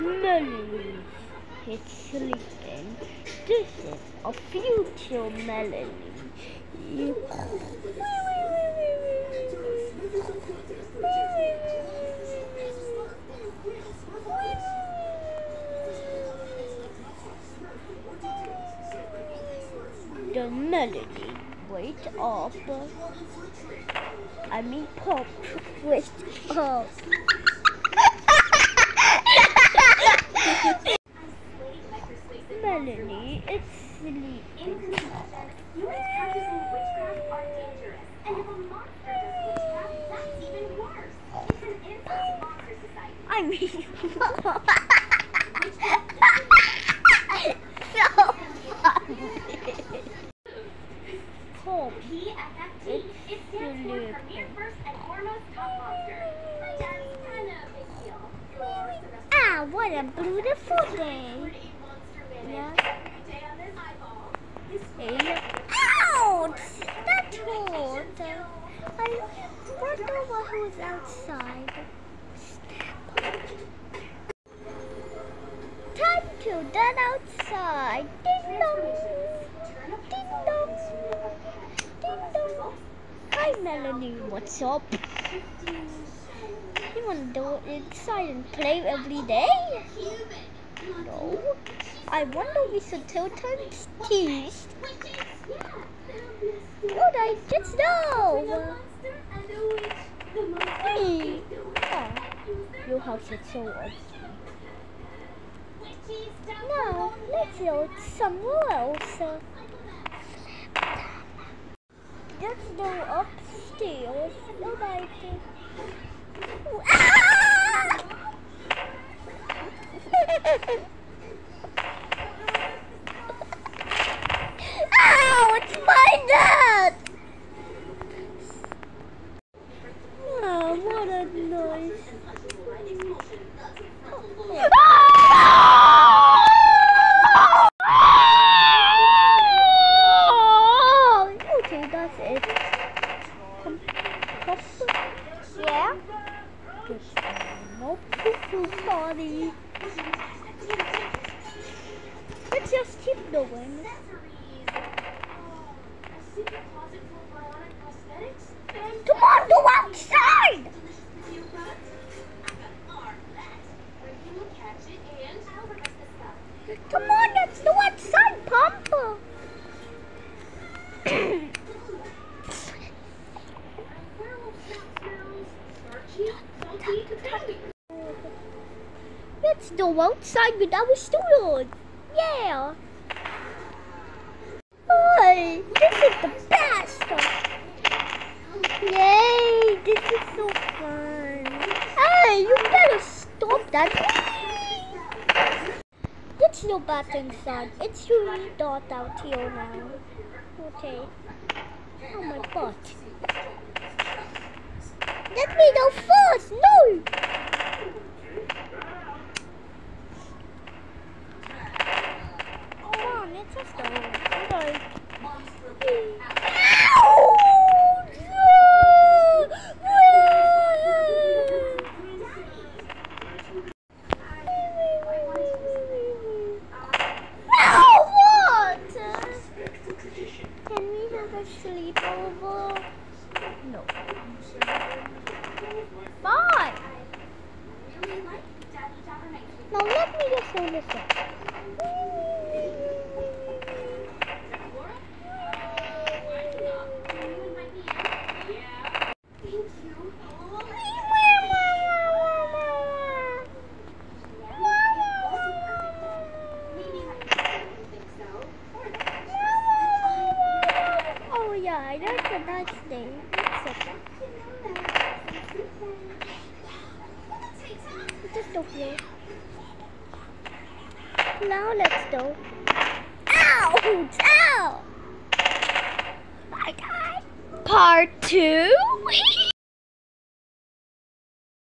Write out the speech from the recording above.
Melanie is sleeping. This is a future. You... The melody wake up. I mean, pop, wake up. To Monster That's even worse. It's Society. I mean, Ah, what a beautiful day. Yeah. Ouch! That hurt. I wonder who's outside. Time to run outside. Ding dong. Ding dong. Ding dong. Hi Melanie, what's up? You wanna go inside and play every day? No. I wonder if Mr. Tilton's teeth. Would I just know? Hey. Oh, your house is so ugly. Now, let's go somewhere else. Let's go upstairs. No. Ah! Ow! It's my dad! Oh, what a noise. Okay, that's it. Come, come. Yeah? Just no poo-poo. Let's just keep going. Come on, go outside! Come on, let's go outside, Papa. Let's go outside with our students. Yeah. Hey, this is the best. Yay, this is so fun. Hey, you better stop that. It's no bathing inside. It's really dark out here now. Okay. Oh my butt. Let me go first. No. Come on, let's just go. Like, Can we have a sleepover? No. Fine. Now let me just this. Oh nice here. Now let's go. Ow! Ow! I died. Part two.